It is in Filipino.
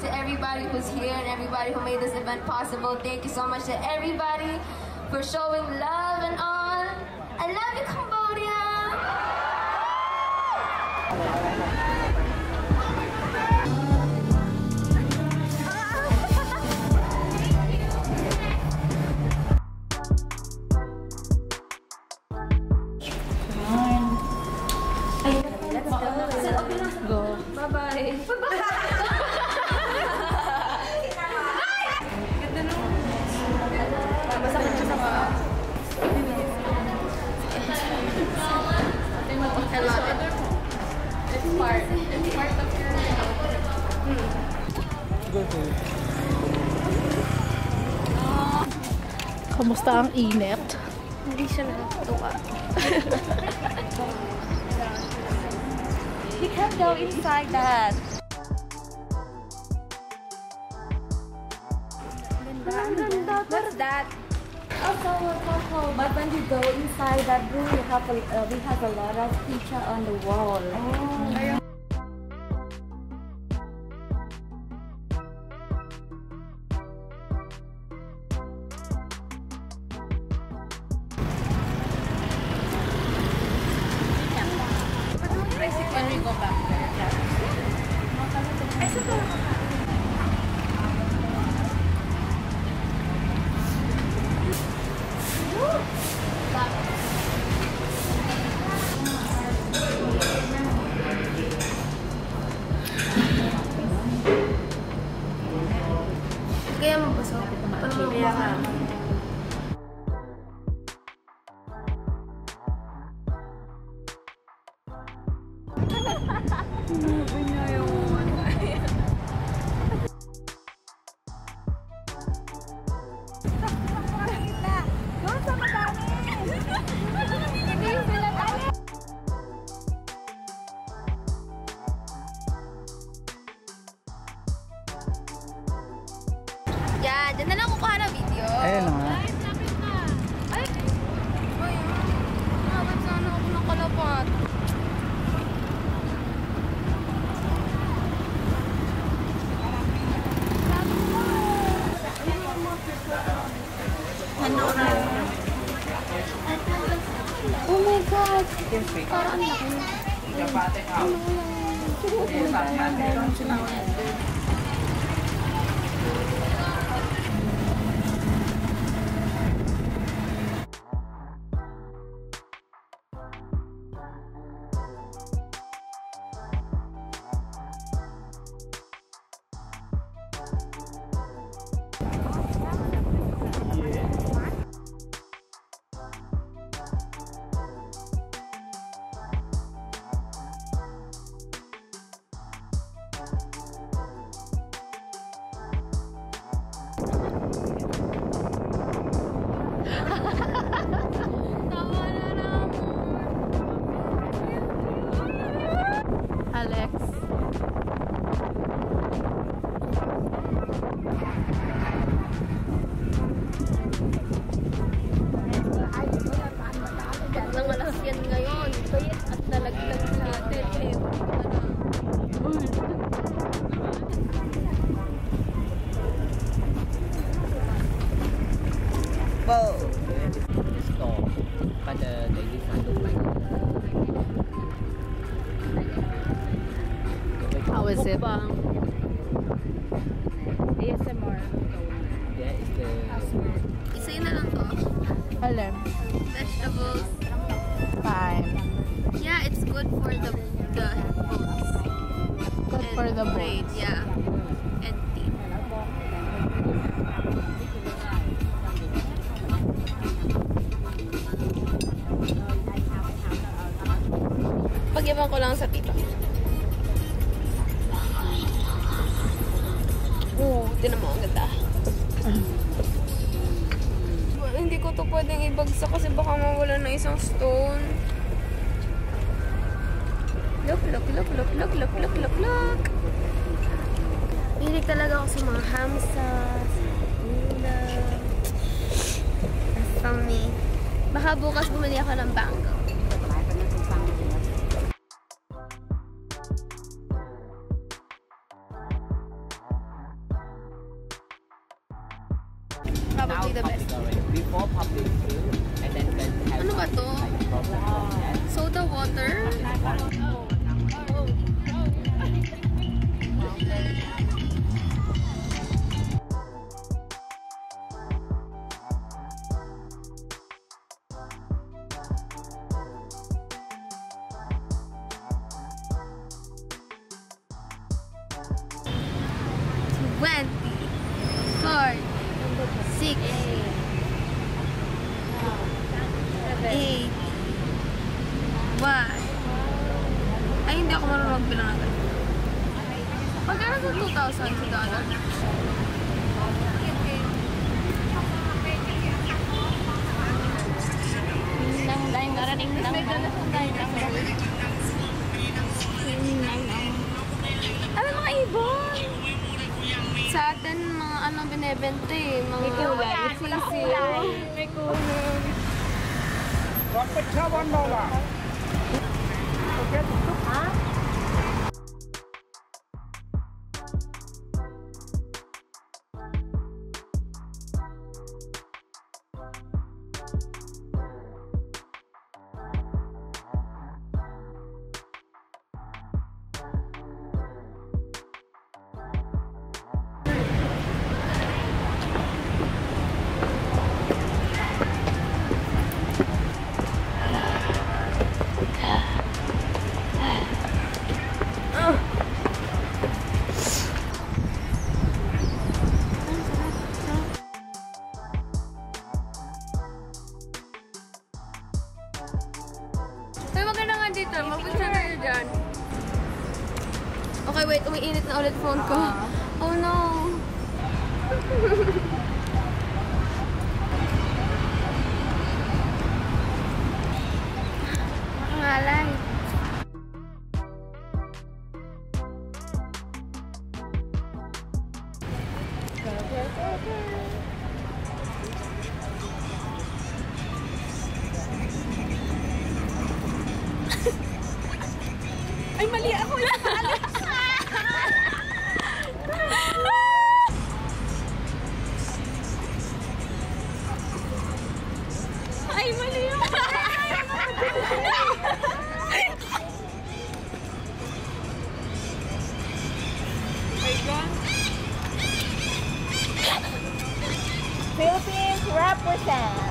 to everybody who's here and everybody who made this event possible. Thank you so much to everybody for showing love and all. I love you, Cambodia. Go. I part. Part of your. Go to. Kamusta ang init? Hindi siya nakakatuwa. You can't go inside that. What's that? Also, Coco, but when you go inside that room, you have a, uh, we have a lot of picture on the wall. Oh. When Sumubi niya yung ano. Sa madami! Hindi sila dyan na lang kukuha ng video. Ayun o. Oh. Oh my God! Parang Isa yun na lang to. Alam. Vegetables. Fine. Yeah, it's good for the the bones. Good and for the brain, bones. Yeah. And teeth. Pag-iwan ko lang sa tito. Oo, oh, tinan mo, ang ganda. Hindi ko to pwedeng ibagsak kasi baka mawala na isang stone. Look, look, look, look, look, look, look, look, look. Hilig talaga ako sa mga hamsa, sa ulam. From me. Baka bukas bumili ako ng bango. Soda water? Twenty, four, six, eight, one. Ay, hindi ako marunong magbilang agad. Pagkano sa 2,000 sa dollar? Nang dahil narating nang Ano mga ibon? Sa atin, mga ano binebenta eh. Mga kulay. Sisiw. May kulay. Dia? Okay, wait. Umiinit na ulit phone ko. Oh no. Makangalay. percent.